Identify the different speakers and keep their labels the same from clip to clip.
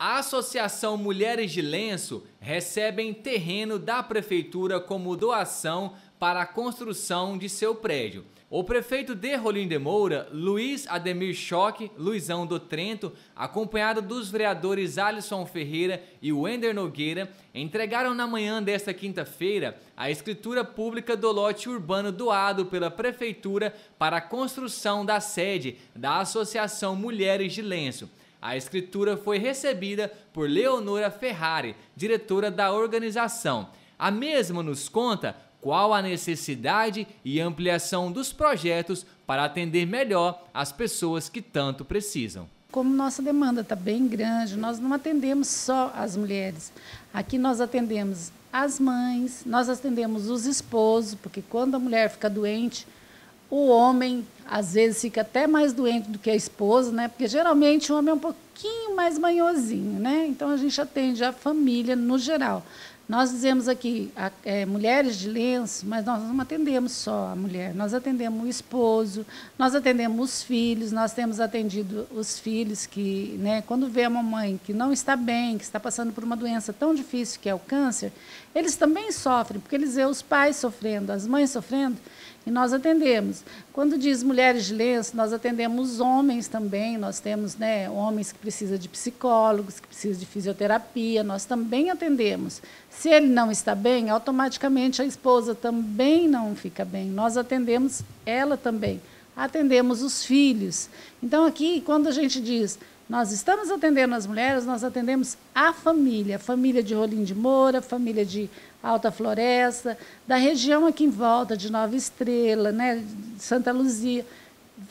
Speaker 1: A Associação Mulheres de Lenço recebe terreno da prefeitura como doação para a construção de seu prédio. O prefeito de Rolim de Moura, Luiz Ademir Choque, Luizão do Trento, acompanhado dos vereadores Alisson Ferreira e Wender Nogueira, entregaram na manhã desta quinta-feira a escritura pública do lote urbano doado pela prefeitura para a construção da sede da Associação Mulheres de Lenço. A escritura foi recebida por Leonora Ferrari, diretora da organização. A mesma nos conta qual a necessidade e ampliação dos projetos para atender melhor as pessoas que tanto precisam.
Speaker 2: Como nossa demanda está bem grande, nós não atendemos só as mulheres. Aqui nós atendemos as mães, nós atendemos os esposos, porque quando a mulher fica doente, o homem às vezes fica até mais doente do que a esposa, né? Porque geralmente o homem é um pouquinho mais manhosinho, né? Então a gente atende a família no geral. Nós dizemos aqui a, é, mulheres de lenço, mas nós não atendemos só a mulher, nós atendemos o esposo, nós atendemos os filhos, nós temos atendido os filhos que, né, quando vê uma mãe que não está bem, que está passando por uma doença tão difícil que é o câncer, eles também sofrem, porque eles veem os pais sofrendo, as mães sofrendo, e nós atendemos. Quando diz mulheres de lenço, nós atendemos homens também, nós temos né, homens que precisam de psicólogos, que precisam de fisioterapia, nós também atendemos. Se ele não está bem, automaticamente a esposa também não fica bem. Nós atendemos ela também. Atendemos os filhos. Então, aqui, quando a gente diz nós estamos atendendo as mulheres, nós atendemos a família, família de Rolim de Moura, família de Alta Floresta, da região aqui em volta, de Nova Estrela, né, de Santa Luzia.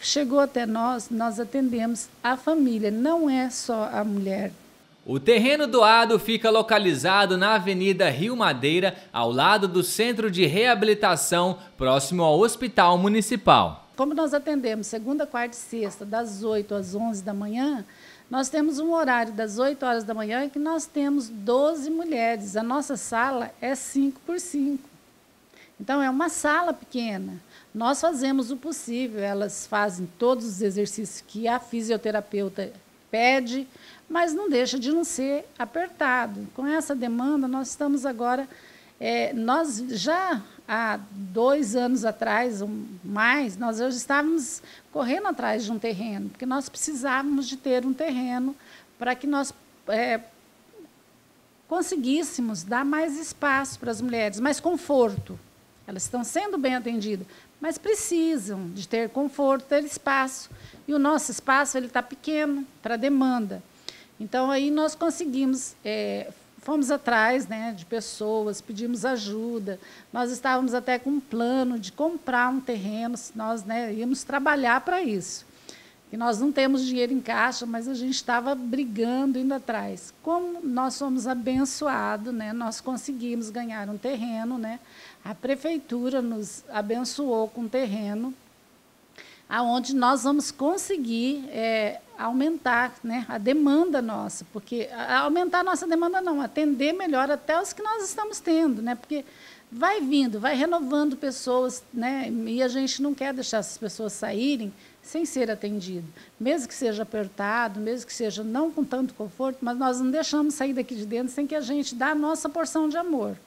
Speaker 2: Chegou até nós, nós atendemos a família, não é só a mulher.
Speaker 1: O terreno doado fica localizado na Avenida Rio Madeira, ao lado do Centro de Reabilitação, próximo ao Hospital Municipal.
Speaker 2: Como nós atendemos segunda, quarta e sexta, das 8 às 11 da manhã, nós temos um horário das 8 horas da manhã que nós temos 12 mulheres. A nossa sala é 5 por 5. Então, é uma sala pequena. Nós fazemos o possível, elas fazem todos os exercícios que a fisioterapeuta pede, mas não deixa de não ser apertado. Com essa demanda, nós estamos agora. É, nós já há dois anos atrás, ou mais, nós já estávamos correndo atrás de um terreno, porque nós precisávamos de ter um terreno para que nós é, conseguíssemos dar mais espaço para as mulheres, mais conforto. Elas estão sendo bem atendidas, mas precisam de ter conforto, ter espaço. E o nosso espaço ele está pequeno para a demanda. Então aí nós conseguimos é, fomos atrás né, de pessoas, pedimos ajuda. Nós estávamos até com um plano de comprar um terreno, nós né, íamos trabalhar para isso. E nós não temos dinheiro em caixa, mas a gente estava brigando, indo atrás. Como nós fomos abençoados, né, nós conseguimos ganhar um terreno. Né, a prefeitura nos abençoou com um terreno aonde nós vamos conseguir é, aumentar né, a demanda nossa, porque aumentar a nossa demanda não, atender melhor até os que nós estamos tendo, né, porque vai vindo, vai renovando pessoas, né, e a gente não quer deixar essas pessoas saírem sem ser atendido, mesmo que seja apertado, mesmo que seja não com tanto conforto, mas nós não deixamos sair daqui de dentro sem que a gente dê a nossa porção de amor.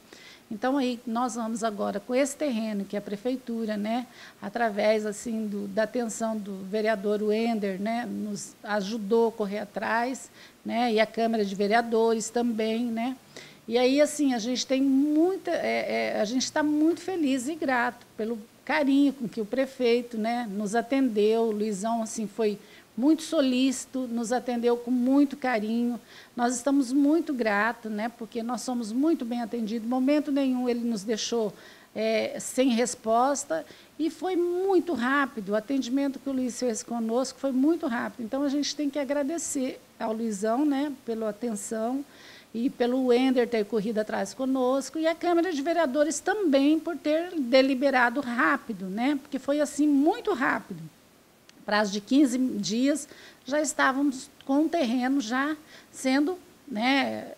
Speaker 2: Então aí nós vamos agora com esse terreno que a prefeitura, né, através assim do, da atenção do vereador Wender, né, nos ajudou a correr atrás, né, e a Câmara de Vereadores também, né. E aí assim a gente tem muita, é, é, a gente está muito feliz e grato pelo carinho com que o prefeito, né, nos atendeu. O Luizão assim foi muito solícito, nos atendeu com muito carinho. Nós estamos muito gratos, né, porque nós somos muito bem atendidos. Momento nenhum ele nos deixou é, sem resposta e foi muito rápido. O atendimento que o Luiz fez conosco foi muito rápido. Então a gente tem que agradecer ao Luizão, né, pela atenção e pelo Wender ter corrido atrás conosco e a Câmara de Vereadores também por ter deliberado rápido, né, porque foi assim muito rápido prazo de 15 dias, já estávamos com o terreno já sendo né,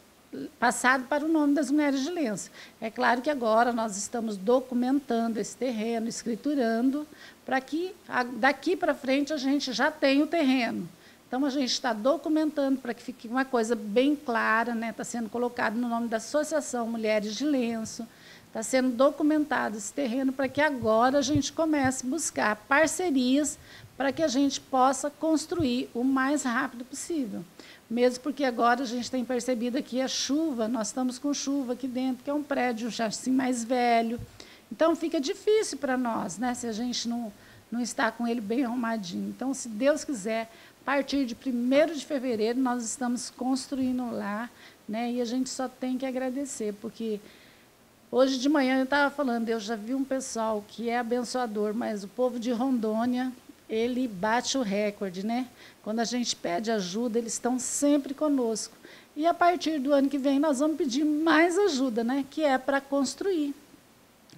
Speaker 2: passado para o nome das mulheres de lenço. É claro que agora nós estamos documentando esse terreno, escriturando, para que daqui para frente a gente já tenha o terreno. Então a gente está documentando para que fique uma coisa bem clara, né? Está sendo colocado no nome da Associação Mulheres de Lenço, está sendo documentado esse terreno para que agora a gente comece a buscar parcerias para que a gente possa construir o mais rápido possível. Mesmo porque agora a gente tem percebido aqui a chuva, nós estamos com chuva aqui dentro, que é um prédio já assim mais velho. Então fica difícil para nós, né, se a gente não, não está com ele bem arrumadinho. Então, se Deus quiser, a partir de 1 de fevereiro, nós estamos construindo lá, né, e a gente só tem que agradecer, porque hoje de manhã eu estava falando, eu já vi um pessoal que é abençoador, mas o povo de Rondônia ele bate o recorde, né? Quando a gente pede ajuda, eles estão sempre conosco. E a partir do ano que vem nós vamos pedir mais ajuda, né? Que é para construir.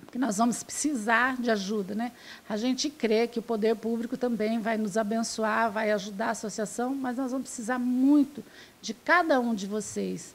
Speaker 2: Porque nós vamos precisar de ajuda, né? A gente crê que o poder público também vai nos abençoar, vai ajudar a associação, mas nós vamos precisar muito de cada um de vocês.